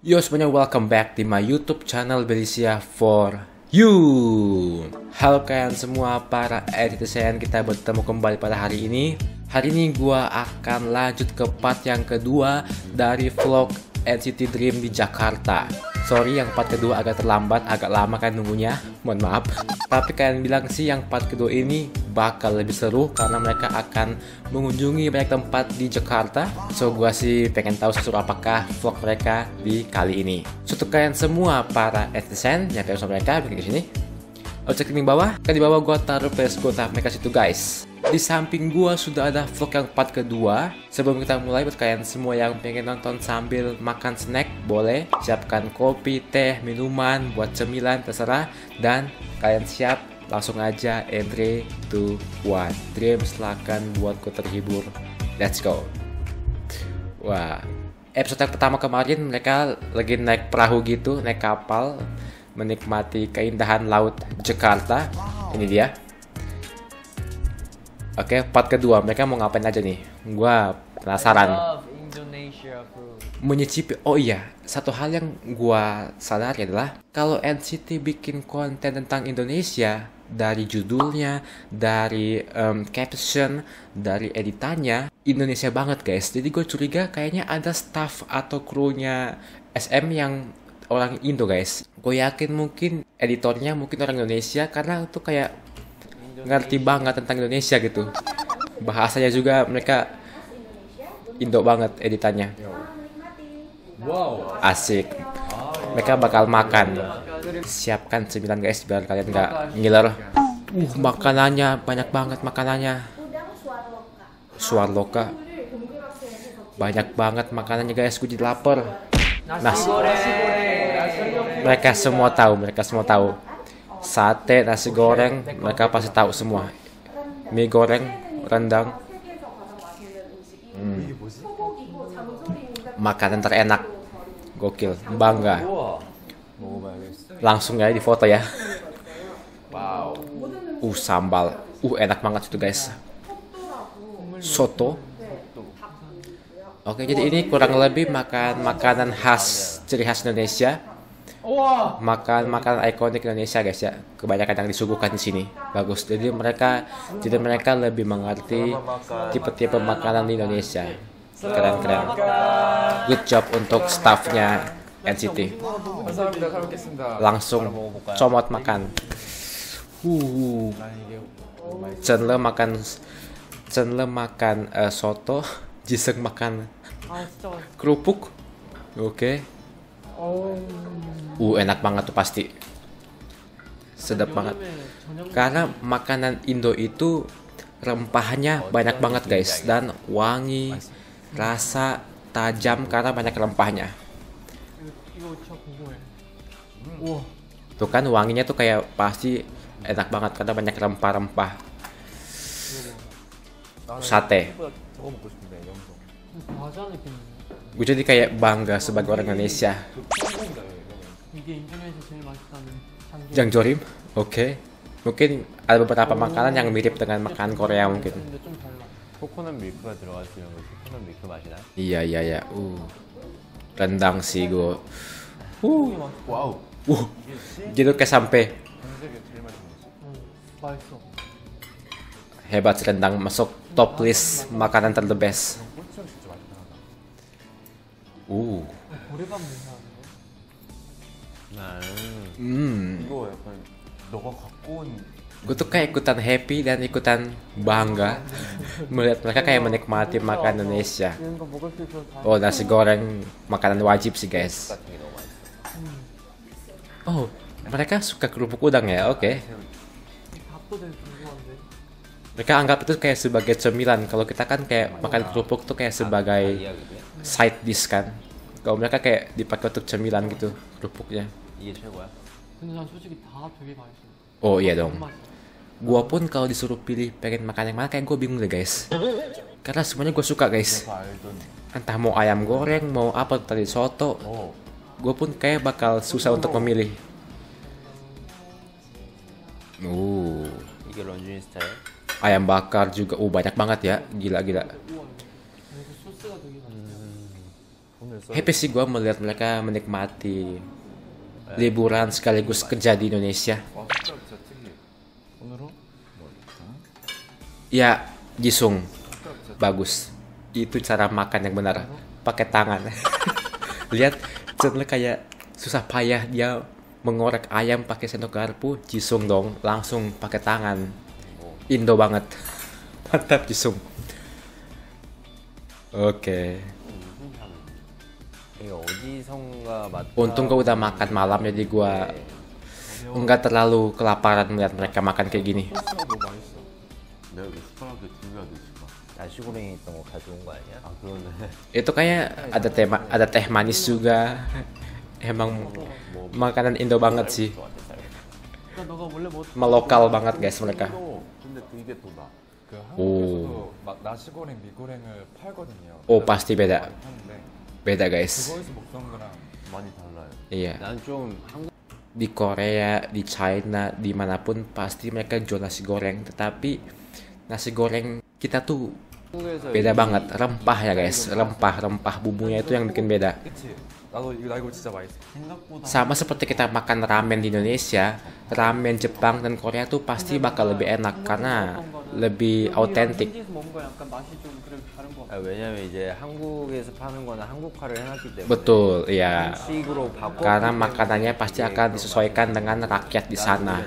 Yo semuanya welcome back di my YouTube channel Belisia for you. Halo kalian semua para editisan kita bertemu kembali pada hari ini. Hari ini gua akan lanjut ke part yang kedua dari vlog NCT Dream di Jakarta. Sorry yang part kedua agak terlambat, agak lama kan nunggunya. Mohon maaf. Tapi kalian bilang sih yang part kedua ini bakal lebih seru karena mereka akan mengunjungi banyak tempat di Jakarta. So gua sih pengen tahu sesuatu apakah vlog mereka di kali ini. So kalian semua para netizen yang sama mereka bikin di sini. Cek link bawah, kan di bawah gua taruh playlist gua mereka situ guys. Di samping gua sudah ada vlog yang part kedua. Sebelum kita mulai buat kalian semua yang pengen nonton sambil makan snack, boleh siapkan kopi, teh, minuman, buat cemilan terserah. Dan kalian siap langsung aja entry to one. Dream silakan buatku terhibur. Let's go. Wah episode yang pertama kemarin mereka lagi naik perahu gitu naik kapal menikmati keindahan laut Jakarta. Ini dia. Oke part kedua. Mereka mau ngapain aja nih? Gua penasaran. Menyicipi oh iya satu hal yang gua sadari adalah kalau NCT bikin konten tentang Indonesia dari judulnya, dari em, caption, dari editannya Indonesia banget guys. Jadi gue curiga kayaknya ada staff atau krunya SM yang orang Indo guys. Gue yakin mungkin editornya mungkin orang Indonesia karena itu kayak ngerti banget tentang Indonesia gitu. Bahasanya juga mereka Indo banget editannya. Wow. Asik. Mereka bakal makan. Siapkan 9 guys biar kalian nggak ngiler. Uh, makanannya banyak banget makanannya. Suarloka. Banyak banget makanannya guys, gue jadi lapar nasi, goreng. Mereka semua tahu, mereka semua tahu. Sate, nasi goreng, mereka pasti tahu semua. Mie goreng, rendang. Hmm. Makanan terenak. Gokil, bangga. Langsung ya di foto ya. Wow. Uh sambal. Uh enak banget itu guys. Soto Oke, jadi ini kurang lebih makan makanan khas ciri khas Indonesia. Makan makanan ikonik Indonesia guys ya. Kebanyakan yang disuguhkan di sini. Bagus. Jadi mereka jadi mereka lebih mengerti tipe-tipe makanan di Indonesia. Keren-keren. Good job untuk staffnya NCT. Langsung comot makan. Uh. Chenle makan Chenle makan uh, soto. Jisak makan oh, kerupuk. Oke. Okay. Oh. Uh enak banget tuh pasti. Sedap banget. Karena makanan Indo itu rempahnya banyak banget guys dan wangi, rasa tajam karena banyak rempahnya. Tuh kan wanginya tuh kayak pasti enak banget karena banyak rempah-rempah sate. gue jadi kayak bangga sebagai orang Indonesia. Yang Jorim? Oke. Okay. mungkin ada beberapa makanan yang mirip dengan makanan Korea mungkin. Iya iya iya. Uh. Rendang sih gue uh. wow. Uh. Jadi kayak sampai hebat rendang masuk top list makanan ter the best. 고추장 진짜 맛있긴 하다. Uh, 고래밥 냄새 나는데? 나는 hmm. 이거 약간 너가 갖고 온 Gue tuh kayak ikutan happy dan ikutan bangga melihat mereka kayak menikmati makanan Indonesia. 이런 거 먹을 수 있어서 다. Oh nasi goreng makanan wajib sih guys. 같은 게 너무 맛있어. Oh mereka suka kerupuk udang ya? Oke. 밥도 되게 궁금한데. Mereka anggap itu kayak sebagai cemilan. Kalau kita kan kayak makan kerupuk tuh kayak sebagai 이야 그게? side dish kan. Kalau mereka kayak dipakai untuk cemilan gitu kerupuknya. 이게 최고야? 근데 난 솔직히 다 되게 맛있어. Oh iya dong. 맛있어. Gua pun kalau disuruh pilih pengen makan yang mana kayak gue bingung deh guys. Karena semuanya gue suka guys. 내가 알던 Entah mau ayam goreng, mau apa tadi soto. 어 Gue pun kayak bakal susah untuk memilih. Uh, 이게 런쥔 스타일? ayam bakar juga oh banyak banget ya. Gila gila. Hmm. Happy sih gue melihat mereka menikmati liburan sekaligus kerja di Indonesia. Ya Jisung. Bagus. Itu cara makan yang benar. Pakai tangan. Lihat Chandler kayak susah payah dia mengorek ayam pakai sendok garpu Jisung dong. Langsung pakai tangan. Indo banget. Mantap Jisung. Oke. Okay. Untung gue udah makan malam jadi gue enggak terlalu kelaparan melihat mereka makan kayak gini. Itu kayak ada tema, ada teh manis juga. Emang makanan Indo banget sih. Melokal banget guys mereka. 또 근데 그게 또 나. 그 오. 한국에서도 막 나시고랭, 미고랭을 팔거든요. Oh pasti beda, 하는데 beda guys. 그거에서 먹던 거랑 많이 달라요. Iya. 난좀 한국 Di Korea, di China, dimanapun pasti mereka jual nasi goreng. Tetapi nasi goreng kita tuh 한국에서 beda banget. Rempah ya guys, rempah-rempah bumbunya itu yang bikin beda. 그치? 나도 이거 나 이거 진짜 맛있어. 생각보다 Sama seperti kita makan ramen di Indonesia, ramen Jepang dan Korea tuh pasti bakal lebih enak karena lebih autentik. 현지에서 먹는 거 약간 맛이 좀 그래도 다른 거 같아. 아, 왜냐면 이제 한국에서 파는 거는 한국화를 해놨기 때문에 Betul, ya. 식으로 바꿔 Karena makanannya pasti akan disesuaikan dengan rakyat di sana,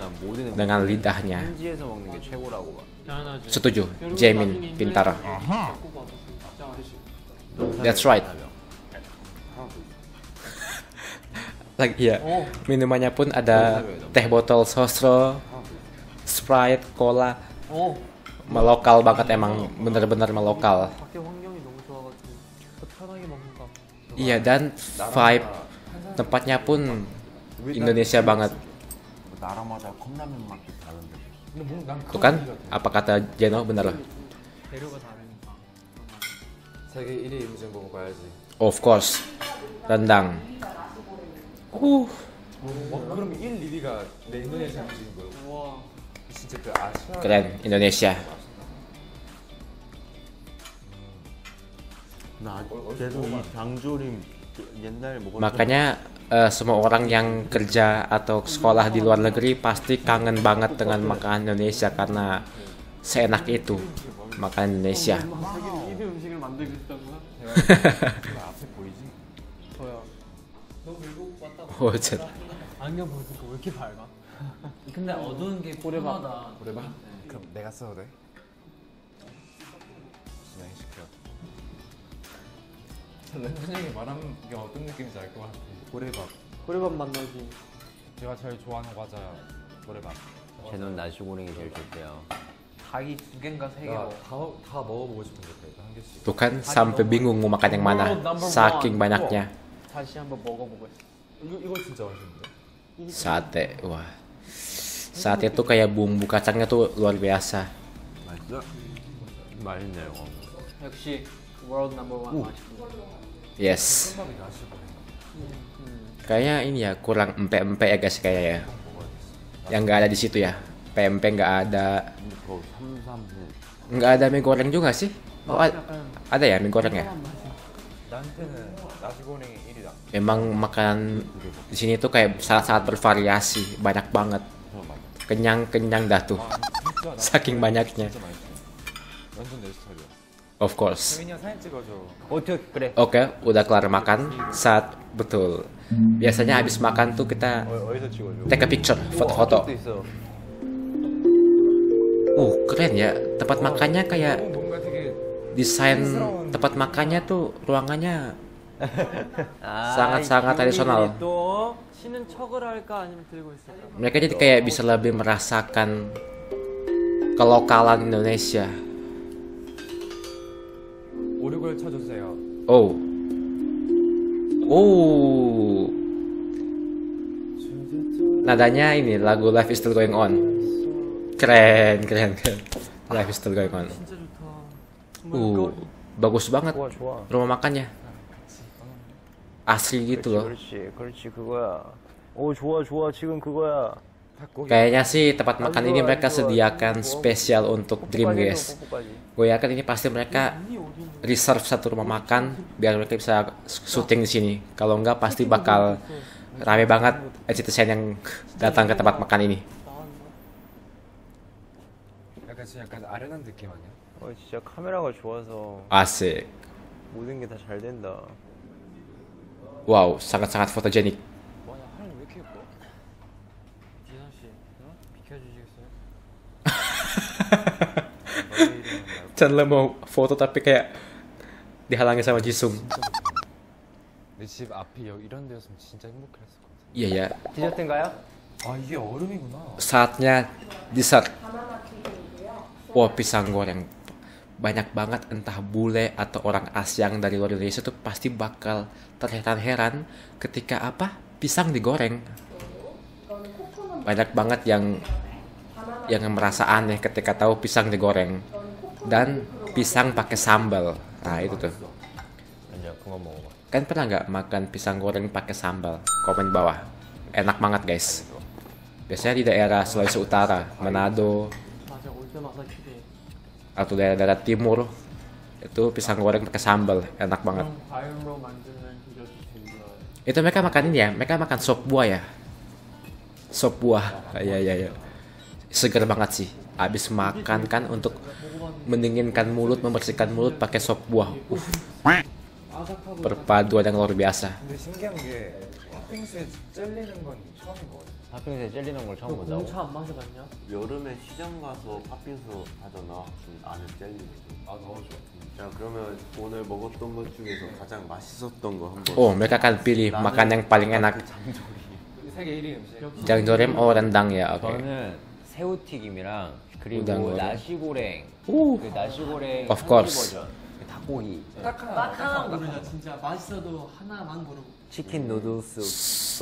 dengan lidahnya. 현지에서 먹는 게 최고라고 봐. 당연하지. Setuju, 여러분 Jamin, 나중에 pintar. 인터넷 갖고 봐도 진짜 맛있어. That's right. lagi ya. Minumannya pun ada teh botol sosro sprite cola. Melokal banget emang bener-bener melokal. Iya dan vibe tempatnya pun Indonesia banget. tuh kan apa kata Jeno bener? Of course, rendang. Uh, 와, 그럼 1, 2위가 내 인도네시아 음식인 거예요? 우와. 진짜 그 아시아. keren Indonesia. 나 계속 이 장조림 옛날에 먹었던 Makanya eh, semua orang yang kerja atau sekolah di luar negeri pasti kangen banget dengan makanan Indonesia karena seenak itu makanan Indonesia. jet. 안경 벗으니까 왜 이렇게 밝아? 근데 어두운 게 고래밥. 고래밥? 그럼 내가 써도 돼? 진행시켜. 렌트님이 말한 게 어떤 느낌인지 알 것 같아. 고래밥. 고래밥 만나지. 제가 제일 좋아하는 과자 고래밥. 쟤는 나시고랭이 제일 좋대요. 닭이 두 개인가 세 개로 다, 다 먹어보고 싶은 것 같아. 한 개씩. Tuh kan sampai bingung mau makan yang mana, saking banyaknya. 다시 한번 먹어보고 있어. 이거 이거 진짜 맛있는데? Sate, wah. Sate tuh kayak bumbu kacangnya tuh luar biasa. 맛있어? 맛있네요. 역시 world number one 맛있고. Yes. 생각이 나시고. Kayaknya ini ya kurang empe-empe ya guys kayak ya. Yang nggak ada di situ ya. Pempek nggak ada, 근데 그거 삼삼해. nggak ada mie goreng juga sih. Oh, a- 약간 ada ya mie goreng ya? memang makan di sini tuh kayak sangat-sangat bervariasi banyak banget. Kenyang kenyang dah tuh. Saking banyaknya. Of course. Oke okay, udah kelar makan. Saat betul. Biasanya habis makan tuh kita take a picture foto-foto. Uh keren ya. Tempat makannya kayak desain tempat makannya tuh ruangannya sangat-sangat tradisional. Mereka jadi kayak bisa lebih merasakan kelokalan Indonesia. Oh. Oh. Nadanya ini lagu Life is Still Going On. Keren, keren, keren. Life is Still Going On. Uh, bagus banget rumah makannya Asli gitu loh. 그렇지 그렇지 그거야. 오 좋아 좋아 지금 그거야. Kayaknya sih tempat makan ini mereka sediakan spesial untuk Dream guys. Gue yakin ini pasti mereka reserve satu rumah makan biar mereka bisa syuting di sini. Kalau enggak pasti bakal rame banget NCT yang datang ke tempat makan ini. 약간 진짜 약간 아련한 느낌 아니야? 어, 진짜 카메라가 좋아서 Asik. 모든 게 다 잘 된다. Wow, sangat-sangat fotogenik. Chandler mau foto tapi kayak dihalangi sama Jisung. Iya ya. Saatnya dessert. Wah, pisang goreng banyak banget entah bule atau orang Asyang dari luar Indonesia tuh pasti bakal terheran-heran ketika apa? Pisang digoreng. Banyak banget yang yang merasa aneh ketika tahu pisang digoreng. Dan pisang pakai sambal. Nah itu tuh. Kan pernah nggak makan pisang goreng pakai sambal? Komen bawah. Enak banget guys. Biasanya di daerah Sulawesi Utara Manado atau daerah-daerah timur. Itu pisang goreng pakai sambal enak banget. Itu mereka makan ini ya mereka makan sop buah ya. Sop buah ya ya ya seger banget sih. Habis makan kan untuk mendinginkan mulut membersihkan mulut pakai sop buah. Uh. perpaduan yang luar biasa. 팥빙수에 젤리는 걸 처음 너 보자고. 공차 안 마셔봤냐? 여름에 시장 가서 팥빙수 하잖아. 그 안에 젤리. 아 너무 좋아. 자 그러면 오늘 먹었던 것 중에서 가장 맛있었던 거 한번. Oh, mereka akan pilih makan yang paling enak. 세계 1위 음식. Oh rendang ya, oke. 저는 새우튀김이랑 그리고. 나시고랭. 오. 그 나시고랭 Of course. 버전. 그 닭고기. 하나만 고르자 진짜 맛있어도 하나만 고르고 치킨 누들스.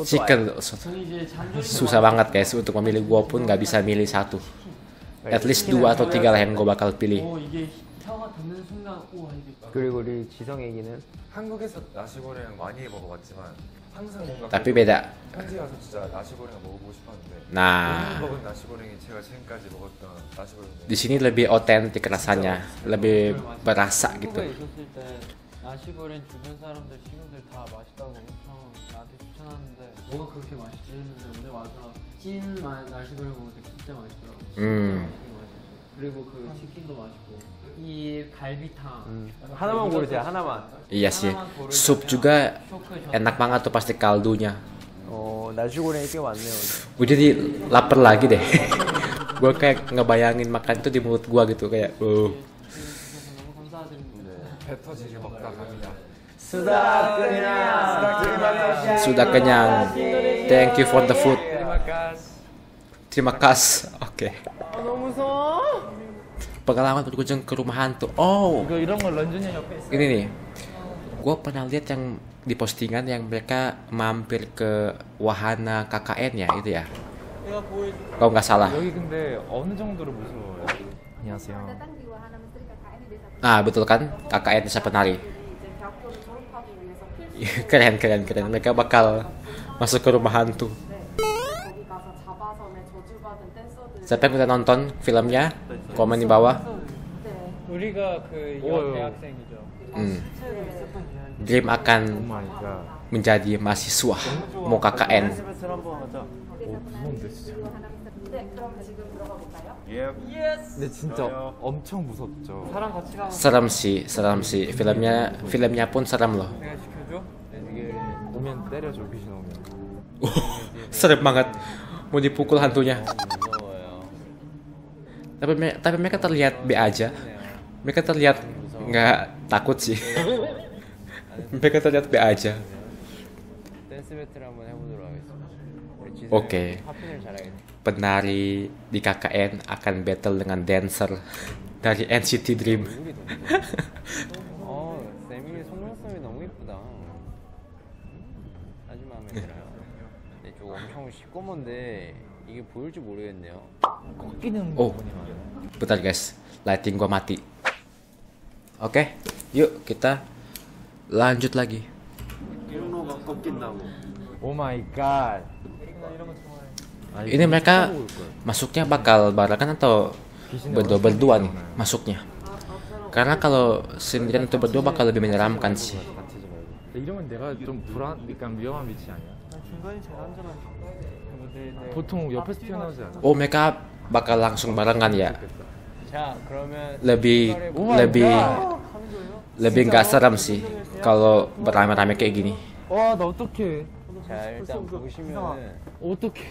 Chicken 저는 이제 잠조림 susah banget guys untuk memilih gua pun nggak bisa milih satu. At least dua atau tiga lah yang gue bakal pilih. 오 이게 혀가 닿는 순간 우와 이게 그리고 우리 지성 얘기는 한국에서 나시고랭 많이 먹어봤지만 항상 뭔가 Tapi 그래도 beda. 현지 가서 진짜 나시고랭 먹어보고 싶었는데 Nah, 오늘 먹은 나시고랭이 제가 지금까지 먹었던 나시고랭 di sini lebih otentik rasanya, lebih berasa 한국에 gitu. 있었을 때 나시고랭 주변 사람들 친구들 다 맛있다고 엄청 나한테 추천하는데 뭐가 그렇게 맛있지 했는데 오늘 와서 찐 마- 나시고랭 먹으니까 진짜 맛있더라고 음. 되게 맛있어. 그리고 그 치킨도 맛있고 이 갈비탕 하나만 고르세요. 하나만. Iya sih. Sup juga enak banget tuh pasti kaldunya. 어 나시고랭이 꽤 많네요. Gue jadi lapar lagi deh. gue kayak ngebayangin makan itu di mulut gua gitu kayak, uh, 배 터지게 먹다 갑니다. 수다 그냥. sudah kenyang. Thank you for the food. Terima kasih. Oke. 너무 무서워. Pengalaman berkunjung ke rumah hantu. Oh, 이거 이런 거 런쥔이 형 옆에 있어 ini nih. Gue pernah lihat yang di postingan yang mereka mampir ke wahana KKN ya itu ya. 내가 보여줄게 Kalau nggak salah. 여기 근데 어느 정도로 무서워요? 안녕하세요. Ah betul kan kakaknya Nisa penari. keren keren keren mereka bakal masuk ke rumah hantu. Siapa yang udah nonton filmnya? Komen di bawah. Hmm. Dream akan menjadi mahasiswa mau KKN. 무서운데 진짜. wahana misteri 네 그럼 지금 들어가 볼까요? 근데 진짜 엄청 무섭죠. 사람 같이 가면 Serem sih, serem sih. Filmnya filmnya pun serem loh. 내가 지켜줘? 이게 오면 때려줘 귀신 오면. serem banget. Mau dipukul hantunya. 무서워요. Tapi me- tapi mereka terlihat B aja. Mereka terlihat nggak takut sih. mereka terlihat B aja. 댄스 배틀 한번 해보도록 하겠습니다. 우리 지성 오케이. 팝핀을 잘하겠네. penari di KKN akan battle dengan dancer dari NCT Dream. Oh, bentar guys, lighting gua mati. Oke, okay, yuk kita lanjut lagi. Oh my god. Ini mereka masuknya bakal barengan atau berdua berdua nih masuknya. Karena kalau sendirian itu berdua bakal lebih menyeramkan sih. Oh mereka bakal langsung barengan ya. Lebih lebih lebih nggak serem sih kalau beramai-ramai kayak gini. 와, 나 어떡해. 자, 일단 보시면은 어떡해.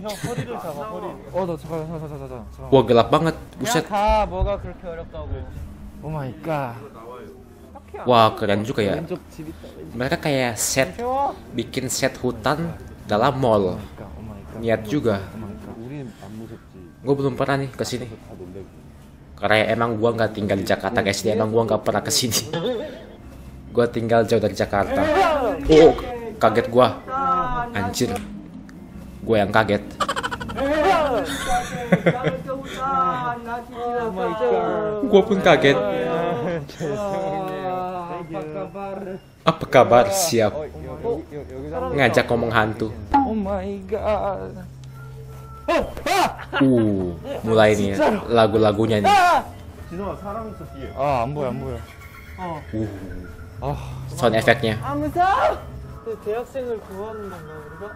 형 허리를 잡아, 허리. 어, 나 잠깐, 잠깐, 잠깐, 잠깐. 잠깐. Wah gelap banget, buset. 가, 뭐가 그렇게 어렵다고. 오 마이 갓. Wah keren juga ya. 왼쪽 집 있다. Mereka kayak set bikin set hutan dalam mall. 오 마이 갓. Niat juga. 우린 안 무섭지. Gue belum pernah nih kesini. 다 놀래고. Karena emang gua nggak tinggal di Jakarta guys, jadi emang gua nggak pernah kesini. Gua tinggal jauh dari Jakarta. Oh, kaget gua. anjir. Gue yang kaget. Gue pun kaget. Apa kabar? Siap. Ngajak ngomong hantu. Uh mulai nih lagu-lagunya nih. Uh, sound efeknya 그 대학생을 구하는 건가, 우리가?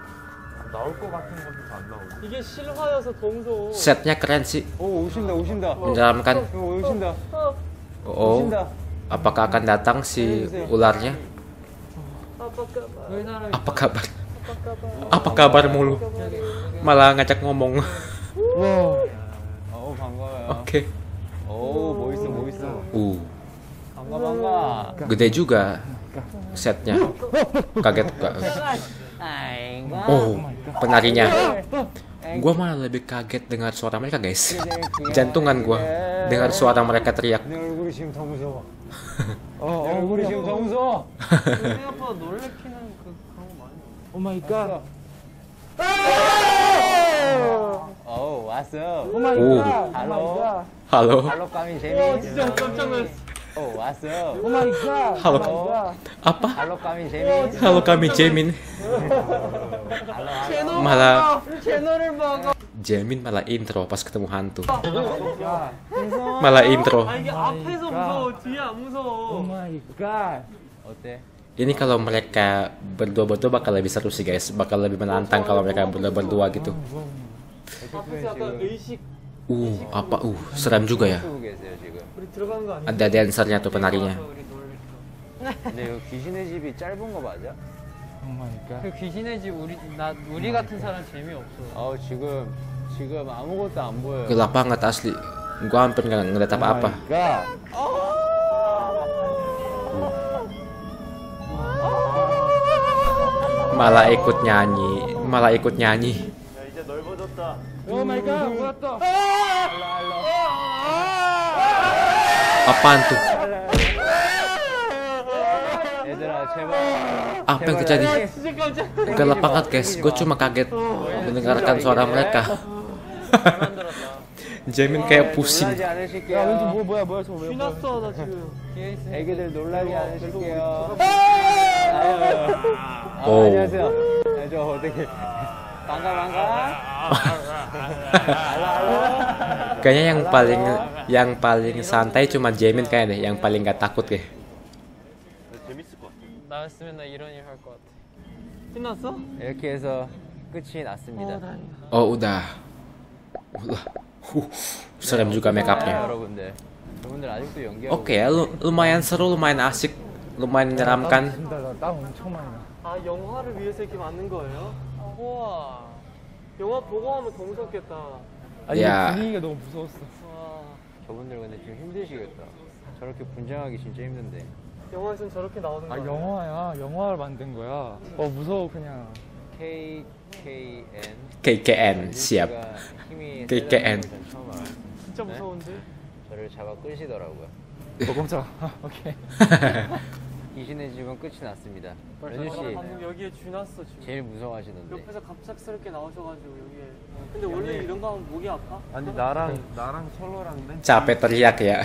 나올 것 같은 건데도 안 나오고. 이게 실화여서 더 무서워. Setnya keren sih, 오, 오신다, 오신다. menyeramkan. 오, 오신다. Oh, 오신다. apakah akan datang si ularnya? 왜 나를 Apa kabar? Apa kabar mulu? Malah ngajak ngomong. 어, 반가워요. Oke. 오, 뭐 있어, 뭐 있어. Uh, 반가, 반가. gede juga setnya. Kaget gak? Oh, penarinya. Gua malah lebih kaget dengar suara mereka, guys. Jantungan gua dengar suara mereka teriak. 내 얼굴이 지금 더 무서워. 어, 내 얼굴이 지금 더 무서워. 생각보다 놀래키는 그 그런 거 많이. 오 마이 갓. 어, 왔어. 오 마이 오. 갓. 할로. Halo, 할로 까미 재미. 진짜 깜짝 놀랐어. 어, 왔어. 오 마이 갓. halo. 할로. Apa? 할로 까미 재미. Halo kami Jamin. 할로, 할로. Malah 채널을 먹어. Jamin malah intro pas ketemu hantu. Malah intro. 아 이게 앞에서 무서워, 뒤에 안 오 무서워. 마이 갓. 어때? Ini kalau mereka berdua-berdua bakal lebih seru sih guys, bakal lebih menantang kalau mereka berdua-berdua gitu. 앞에서 약간 의식 Uh, apa? Uh, seram juga ya. Ada dancernya tuh penarinya. 우리 놀래. 근데 이거 귀신의 집이 짧은 거 맞아? 오 마이 갓. 그 귀신의 집 우리 나 우리 같은 사람 재미없어. 어, 지금, 지금 아무것도 안 보여요. Gelap banget asli. Gua hampir nggak ngeliat apa-apa. 갓. Malah ikut nyanyi, malah ikut nyanyi. 야 이제 넓어 Apaan tuh? Apa yang terjadi? Bukan lapangan, guys, gue cuma kaget mendengarkan suara mereka. Jamin kayak pusing. Oh. 라지 않으실게요. 야, 왼쪽 뭐 뭐야 뭐야 저거 왜? 쥐났어 나 지금. 뒤에 있어. 애기들 놀라지 않으실게요. 아, 오. 안녕하세요. 네, 저 어떻게 반가 반가. 알로 알로. Kayaknya yang paling yang paling santai cuma Jamin kayak deh, yang paling gak takut kayak. 재밌을 것 같아. 나였으면 나 이런 일 할 것 같아. 신났어? 이렇게 해서 끝이 났습니다. Oh udah. Udah. Huh, serem juga make 아, upnya. 여러분들, 여러분들 아직도 연기하고 Oke, lu, lumayan seru, lumayan asik, lumayan menyeramkan. 진짜 나땀 엄청 많이 나. 아 영화를 위해서 이렇게 만든 거예요? 우와. 영화 보고 하면 더 무섭겠다. 아니 야. 분위기가 너무 무서웠어. 와. 저분들 근데 좀 힘드시겠다. 저렇게 분장하기 진짜 힘든데. 영화에선 저렇게 나오는 아 거야. 영화야. 영화를 만든 거야. 어 무서워 그냥. KKN. KKN siap. 제가 힘이 KKN. 세다는 걸 처음 알았어요. 진짜 무서운데? 저를 잡아 끄시더라고요. 어 깜짝. 아, 오케이. 귀신의 집은 끝이 났습니다. 연유 씨 방금 여기에 쥐났어 지금. 제일 무서워하시던데. 옆에서 갑작스럽게 나오셔가지고 여기에. 근데 원래 이런 거 하면 목이 아파? 아니 나랑 나랑 철로랑 맨 Capek teriak ya.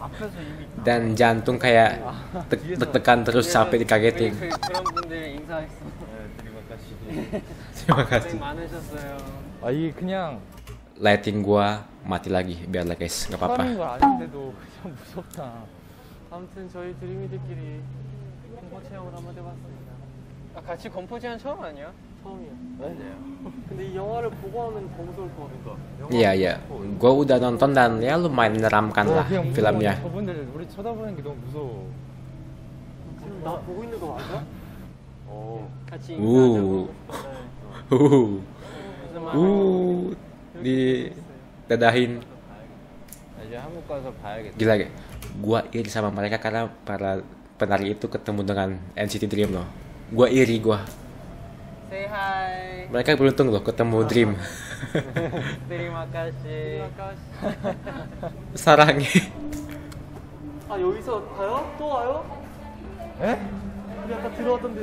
앞에서 이미. Dan jantung kayak deg- deg-degan terus capek dikagetin. 그, 그런 분들 인사했어. 네, 드리면 다시. Terima kasih. 고생 많으셨어요. 아 이게 그냥 Lighting gua mati lagi. Biarlah guys, nggak apa-apa. 하는 거 아닌데도 그냥 무섭다. 아무튼 저희 드림이들끼리 공포 체험을 한번 해봤습니다. 아 같이 공포 체험 처음 아니야? 처음이야. 맞아요. 근데 이 영화를 보고 하면 더 무서울 것 같아. Iya iya, gua udah nonton dan ya lumayan menyeramkan lah 그냥 무서워. filmnya. 저분들 우리 쳐다보는 게 너무 무서워. 지금 나 보고 있는 거 맞아? 어. 같이 오. 인사하자고. 네. Uh, 무슨 말? uh, di dadahin. 이제 한국 가서 봐야겠다. Gila gak? Gua iri sama mereka karena para penari itu ketemu dengan NCT Dream loh. Gua iri gua. Say hi. Mereka beruntung loh ketemu Dream. Terima kasih. Sarangnya. 아 여기서 가요? 또 와요? 에? 우리 아까 들어왔던 데.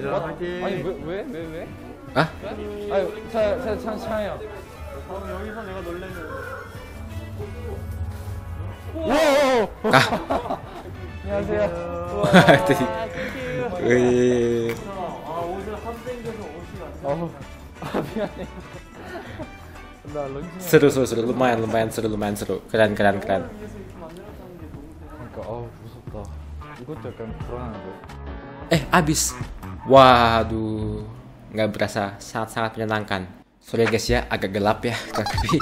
아니 왜 왜 왜 왜? Hah? 아니 차차차 차요. 어, 여기서 내가 놀래는. 오! Ah, 안녕하세요. tadi. Wih. 아 옷을 하도 땡겨서 옷이 안 어우, 아 미안해. 나 런칭. Seru seru seru lumayan lumayan seru lumayan seru. Keren keren keren. 위해서 이렇게 만들었다는 게 너무 대단해. 그러니까 어우 무섭다. 이것도 약간 불안한데. Eh abis. Waduh. Nggak berasa sangat sangat menyenangkan. Sorry guys ya agak gelap ya. Tapi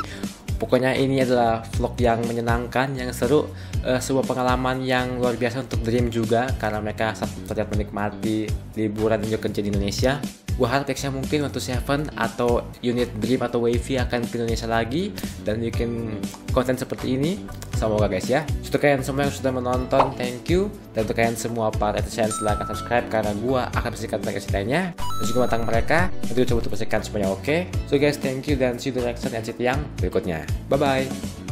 pokoknya ini adalah vlog yang menyenangkan, yang seru, eh, sebuah pengalaman yang luar biasa untuk Dream juga karena mereka terlihat menikmati liburan dan kerja di Indonesia. Gua harap nextnya mungkin untuk Seven atau unit Dream atau Wavy akan ke Indonesia lagi dan bikin konten seperti ini. Semoga guys ya. Untuk kalian semua yang sudah menonton, thank you. Dan untuk kalian semua para netizen silahkan subscribe karena gua akan bersihkan mereka lainnya dan juga matang mereka. Nanti coba untuk bersihkan semuanya oke. So guys, thank you dan see you di next yang berikutnya. Bye bye.